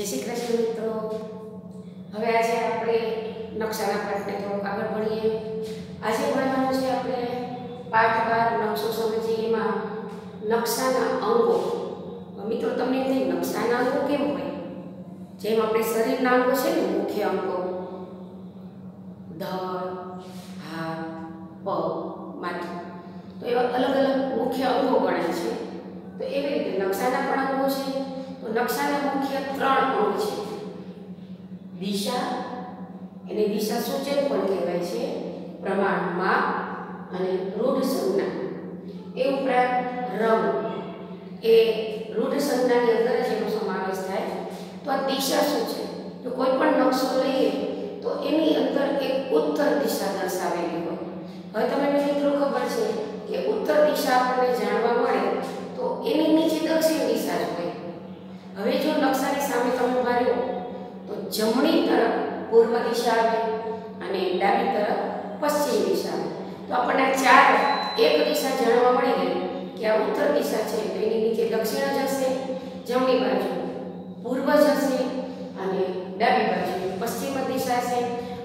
જય શ્રી કૃષ્ણ મિત્રો. હવે આજે આપણે નકશાના પાઠને થોડુંક આગળ ભણીએ. આજે ભણવાનું છે આપણે પાઠ બાર નકશો સમજીએ એમાં નકશાના અંગો. મિત્રો, તમને એમ નકશાના અંગો કેમ હોય? જેમ આપણે શરીરના અંગો છે ને, મુખ્ય અંગો. ધડ, હાથ, પગ, માથું. તો એવા અલગ અલગ મુખ્ય અંગો ગણાય છે. તો એવી રીતે નકશાના પણ અંગો છે નકશાના મુખ્ય ત્રણ અંગ છે. દિશા, એને દિશા સૂચક પણ કહેવાય છે પ્રમાણ માપ અને રૂઢ સંજ્ઞા. એ ઉપરાંત રંગ. એ રૂઢ સંજ્ઞાની અંદર જ એનો સમાવેશ થાય. તો આ દિશા શું છે? તો કોઈ પણ નકશો લઈએ, તો એની અંદર એક ઉત્તર દિશા દર્શાવેલી હોય. હવે તમને મિત્રો ખબર છે કે ઉત્તર દિશા આપણને જાણવા મળે, તો એની નીચે દક્ષિણ દિશા જ હોય હવે જો નકશાની સામે તમે ઊભા રહ્યો તો જમણી તરફ પૂર્વ દિશા આવે અને ડાબી તરફ પશ્ચિમ દિશા આવે. તો આપણને ચાર એક દિશા જાણવા મળી ગઈ કે આ ઉત્તર દિશા છે એની નીચે દક્ષિણ જ હશે, જમણી બાજુ પૂર્વ જ હશે અને ડાબી બાજુ પશ્ચિમ દિશા છે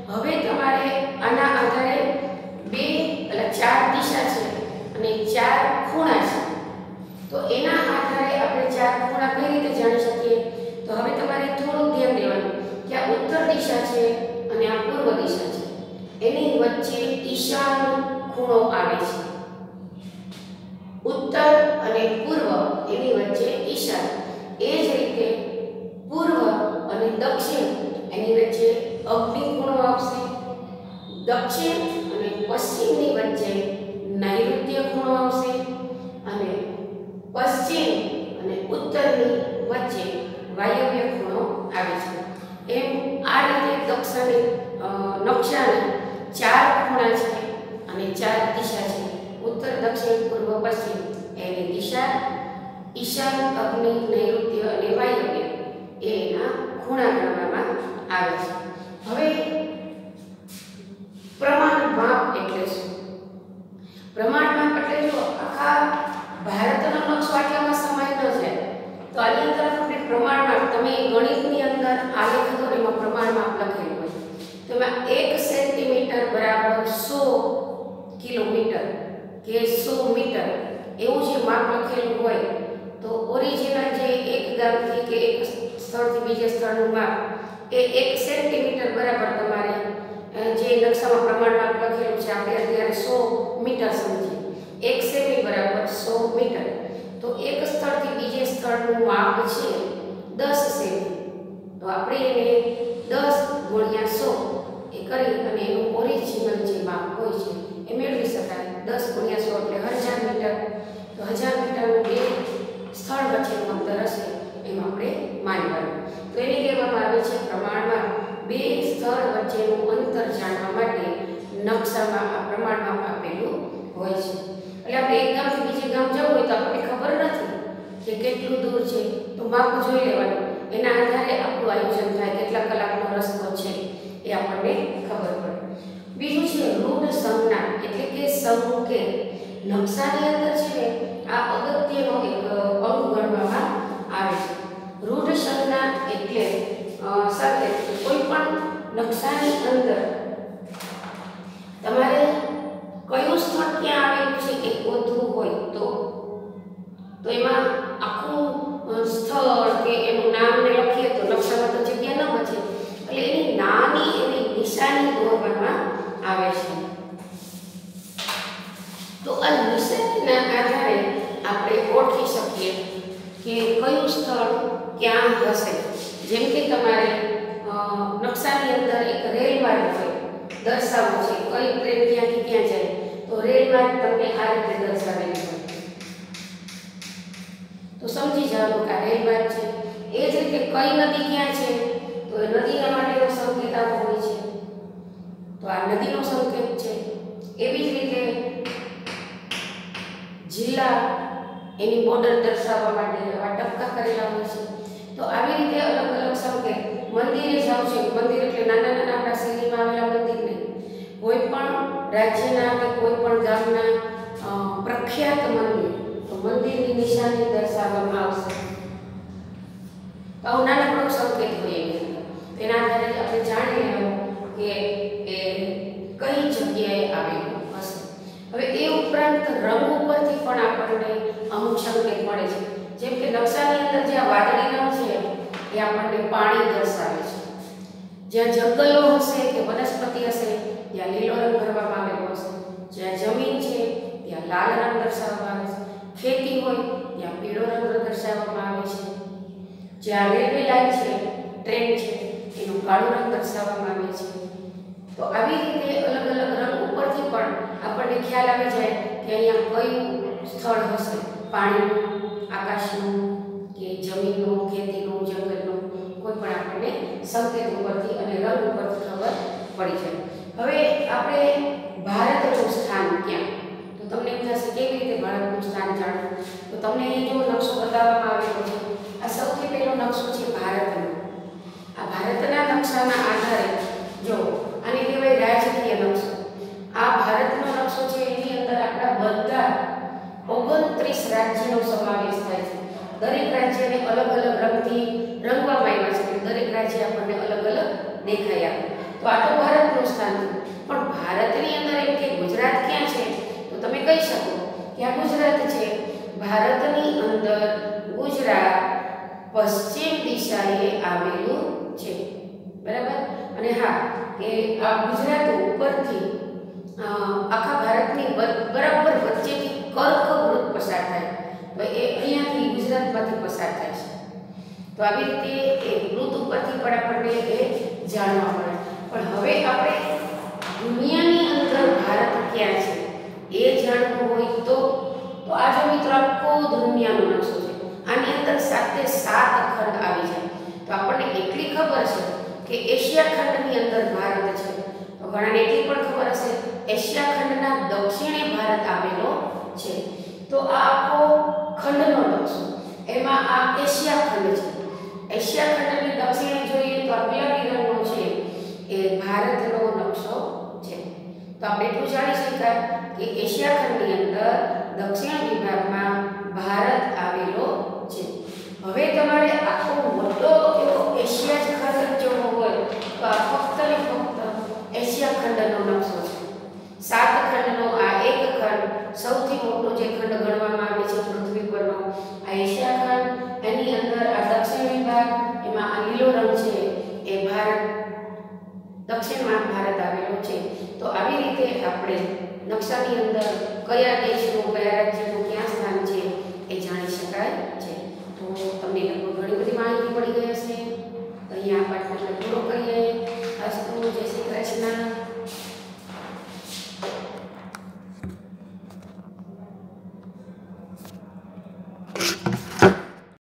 હવે તમારે આના આધારે બે એટલે ચાર દિશા છે અને ચાર ખૂણા છે તો એના આધારે આપણે ચાર ખૂણા કઈ રીતે જાણી શકીએ તો હવે તમારે થોડું ધ્યાન દેવાનું કે આ ઉત્તર દિશા છે અને આ પૂર્વ દિશા છે એની વચ્ચે ઈશાન ખૂણો આવે છે ઉત્તર અને પૂર્વ એની વચ્ચે ઈશાન એ જ રીતે પૂર્વ અને દક્ષિણ એની વચ્ચે અગ્નિ ખૂણો આવશે દક્ષિણ અને પશ્ચિમની વચ્ચે નૈઋત્ય ખૂણો આવશે અને પશ્ચિમ અને ઉત્તરની વચ્ચે વાયવ્ય ખૂણો આવે છે. એમ આ રીતે દક્ષાની નકશાના ચાર ખૂણા છે અને ચાર દિશા છે. ઉત્તર, દક્ષિણ, પૂર્વ, પશ્ચિમ. એની દિશા ઈશાન, અગ્નિ, નૈઋત્ય અને વાયવ્ય. એના ખૂણા ગણવામાં આવે છે હવે પ્રમાણ માપ એટલે શું પ્રમાણ માપ એટલે જો આખા ભારતનો નકશો આટલામાં સમાય ન જાય તો આની અંદર આપણે પ્રમાણ માપ તમે ગણિતની અંદર આલેખ દો એમાં પ્રમાણ માપ લખેલું હોય તો એમાં એક સેન્ટીમીટર બરાબર સો કિલોમીટર કે સો મીટર એવું જે માપ લખેલું હોય તો ઓરિજિનલ જે એક ગામથી કે એક સ્થળથી બીજે સ્થળનું માપ એ એક સેન્ટીમીટર બરાબર તમારે જે નકશામાં પ્રમાણ માપ લખેલું છે આપણે અત્યારે સો મીટર સમજીએ. એક સેમી બરાબર સો મીટર. તો એક સ્થળથી બીજે સ્થળનું માપ છે દસ સેમી. તો આપણે એને દસ ગુણ્યા સો એ કરી અને એનું ઓરિજિનલ જે માપ હોય છે એ મેળવી શકાય. દસ ગુણ્યા સો એટલે હજાર મીટર. તો હજાર મીટરનું બે સ્થળ વચ્ચેનું અંતર હશે, એમ આપણે માનવાનું તો એને કહેવામાં આવે છે પ્રમાણમાં બે સ્થળ વચ્ચેનું અંતર જાણવા માટે નકશામાં આ પ્રમાણમાં આપેલું હોય છે. એટલે આપણે એક ગામથી બીજે ગામ જવું હોય તો આપણને ખબર નથી કે કેટલું દૂર છે. તો માપ જોઈ લેવાનું. એના આધારે આપણું આયોજન થાય, કેટલા કલાકનો રસ્તો છે એ આપણને ખબર પડે. બીજું છે ઋણ સંજ્ઞા, એટલે કે સંકેત. નકશાની અંદર છે ને આ અગત્યનો એક અંગ ગણવામાં આવે છે. રૂઢ સંજ્ઞા એટલે સાથે કોઈ પણ નકશાની અંદર તમારે કયું સ્થળ ક્યાં આવેલું છે એ ગોતવું હોય તો તો એમાં આખું સ્થળ કે એનું નામ ને લખીએ તો નકશામાં તો જગ્યા ન બચે. એટલે એની નાની એવી નિશાની દોરવામાં આવે છે તો આ નિશાનીના આધારે આપણે ઓળખી શકીએ કે કયું સ્થળ ક્યાં હશે. જેમ કે તમારે નકશાની અંદર એક રેલમાર્ગ હોય, દર્શાવવું છે, કઈ ટ્રેન ક્યાંથી ક્યાં જાય, તો રેલમાર્ગ તમને આ રીતે દર્શાવેલી હોય. તો સમજી જવાનું કે આ રેલમાર્ગ છે. એ જ રીતે કઈ નદી ક્યાં છે, તો એ નદીના માટેનો સંકેત આવો હોય છે. તો આ નદીનો સંકેત જિલ્લા એની બોર્ડર દર્શાવવા માટે આવા ટપકા કરેલા હોય છે. તો આવી રીતે અલગ અલગ સંકેત મંદિરે જાઉં છે. મંદિર એટલે નાના નાના આપણા શહેરીમાં આવેલા મંદિર કોઈ પણ રાજ્યના કે કોઈ પણ ગામના પ્રખ્યાત મંદિર, તો મંદિરની નિશાની દર્શાવવામાં આવશે. તો આવું નાનકડો સંકેત તમે જાણી લેવું કે એ કઈ જગ્યાએ આવેલું હશે. હવે એ ઉપરાંત રંગ ઉપરથી પણ આપણને અમુક સંકેત મળે છે. જેમ કે નકશાની અંદર જે આ વાદળી રંગ છે, એ આપણને પાણી દર્શાવે છે. જ્યાં જંગલો હશે, કે વનસ્પતિ હશે, ત્યાં લીલો રંગ કરવામાં આવેલો હશે. જ્યાં જમીન છે, ત્યાં લાલ રંગ દર્શાવવામાં આવે છે. ખેતી હોય, ત્યાં પીળો રંગ દર્શાવવામાં આવે છે. જ્યાં રેલવે લાઈન છે, ટ્રેન છે, એનું કાળો રંગ દર્શાવવામાં આવે છે. તો આવી રીતે અલગ અલગ રંગ ઉપરથી પણ આપણને ખ્યાલ આવી જાય કે અહીંયા કયું સ્થળ હશે. પાણીનું આકાશનું કે જમીનનું, ખેતીનું, જંગલનું, કોઈ પણ આપણને સંકેત ઉપરથી અને રંગ ઉપરથી ખબર પડી જાય. હવે આપણે ભારતનું સ્થાન ક્યાં? તો તમને એમ થશે કેવી રીતે ભારતનું સ્થાન જાણવું? તો તમને અહીંયા જો નકશો બતાવવામાં આવેલો છે, આ સૌથી પહેલો નકશો છે ભારતનો. આ ભારતના નકશાના આધારે જો કહેવાય રાજકીય નકશો આ ભારતનો નકશો છે, એની અંદર આપણા બધા ઓગણત્રીસ રાજ્યનો સમાવેશ થાય છે. દરેક રાજ્યને અલગ અલગ રંગથી રંગવામાં આવ્યા છે દરેક રાજ્ય આપણને અલગ અલગ દેખાય તો આ તો ભારતનું સ્થાન છે. પણ ભારતની અંદર એમ કે ગુજરાત ક્યાં છે? તો તમે કહી શકો કે આ ગુજરાત છે. ભારતની અંદર ગુજરાત પશ્ચિમ દિશાએ આવેલું છે. બરાબર? અને હા આ ગુજરાત ઉપરથી આખા ભારતની બરાબર વચ્ચેથી કર્કવૃત પસાર થાય. તો એ અહીંયાથી ગુજરાતમાંથી પસાર થાય છે. તો આવી રીતે એ વૃત ઉપરથી પણ આપણને એ જાણવા મળે. પણ હવે આપણે દુનિયાની અંદર ભારત ક્યાં છે, એ જાણવું હોય તો તો જો મિત્રો આખો દુનિયાનો નકશો છે. આની અંદર સાતે સાત ખંડ આવી જાય. તો આપણને એટલી ખબર છે કે એશિયા ખંડની અંદર ભારત છે. તો એટલી પણ ખબર હશે, એશિયા ખંડના દક્ષિણે ભારત આવેલો છે. તો આ આખો ખંડનો નકશો એમાં આ એશિયા ખંડ છે. એશિયા ખંડની દક્ષિણે જોઈએ તો આ રંગનો છે, એ ભારતનો નકશો છે. તો આપણે એટલું જાણી શકાય કે એશિયા ખંડની અંદર દક્ષિણ વિભાગમાં ભારત આવેલો છે હવે તમારે આખો મોટો એવો એશિયા જ ખંડ જોવો હોય તો આ ફક્ત ને ફક્ત એશિયા ખંડનો નકશો છે સાત ખંડનો આ એક ખંડ સૌથી મોટો જે ખંડ ગણવામાં આવે છે પૃથ્વી પરનો આ એશિયા ખંડ એની અંદર આ દક્ષિણ વિભાગ એમાં આ લીલો રંગ છે, એ ભારત દક્ષિણમાં ભારત આવેલો છે. તો આવી રીતે આપણે નકશાની અંદર કયા દેશનું કયા રાજ્યનું ક્યાં સ્થાન છે એ જાણી શકાય છે. તો તમને